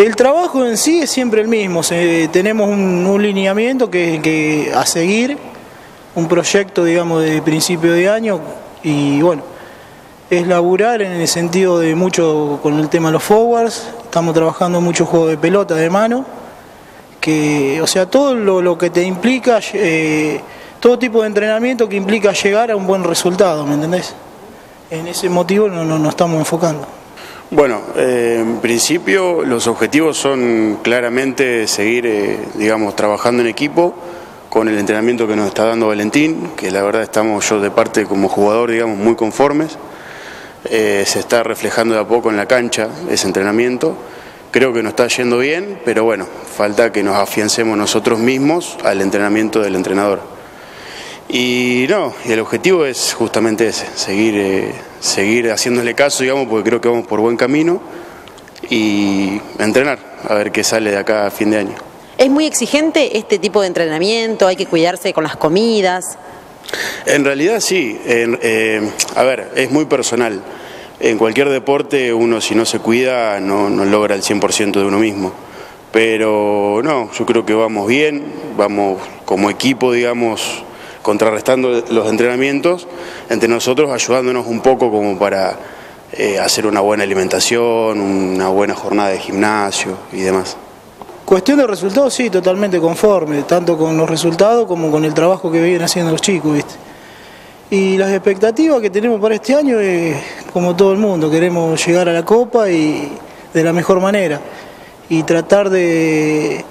El trabajo en sí es siempre el mismo, tenemos un, lineamiento que, que a seguir, un proyecto digamos de principio de año y bueno, es laburar en el sentido de mucho con el tema de los forwards, estamos trabajando mucho juego de pelota de mano, que, o sea, todo lo, que te implica, eh, todo tipo de entrenamiento que implica llegar a un buen resultado, ¿me entendés? En ese motivo no nos estamos enfocando. Bueno, eh, en principio los objetivos son claramente seguir, eh, digamos, trabajando en equipo con el entrenamiento que nos está dando Valentín, que la verdad estamos yo de parte como jugador, digamos, muy conformes. Eh, se está reflejando de a poco en la cancha ese entrenamiento. Creo que nos está yendo bien, pero bueno, falta que nos afiancemos nosotros mismos al entrenamiento del entrenador. Y no, el objetivo es justamente ese, seguir, eh, seguir haciéndole caso, digamos, porque creo que vamos por buen camino y entrenar, a ver qué sale de acá a fin de año. ¿Es muy exigente este tipo de entrenamiento? ¿Hay que cuidarse con las comidas? En realidad sí, eh, a ver, es muy personal. En cualquier deporte uno si no se cuida no, logra el 100% de uno mismo. Pero no, yo creo que vamos bien, vamos como equipo, digamos, contrarrestando los entrenamientos, entre nosotros ayudándonos un poco como para eh, hacer una buena alimentación, una buena jornada de gimnasio y demás. Cuestión de resultados, sí, totalmente conforme, tanto con los resultados como con el trabajo que vienen haciendo los chicos, ¿viste? Y las expectativas que tenemos para este año es, como todo el mundo, queremos llegar a la Copa y de la mejor manera. Y tratar de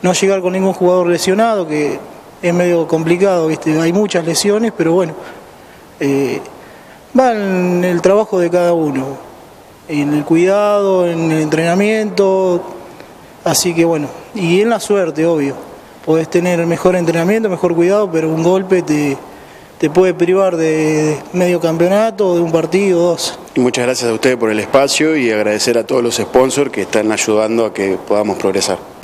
no llegar con ningún jugador lesionado, que es medio complicado, ¿viste? Hay muchas lesiones, pero bueno, eh, va en el trabajo de cada uno, en el cuidado, en el entrenamiento, Así que bueno, y en la suerte, obvio. Podés tener mejor entrenamiento, mejor cuidado, pero un golpe te, te puede privar de medio campeonato, de un partido, dos. Y muchas gracias a ustedes por el espacio y agradecer a todos los sponsors que están ayudando a que podamos progresar.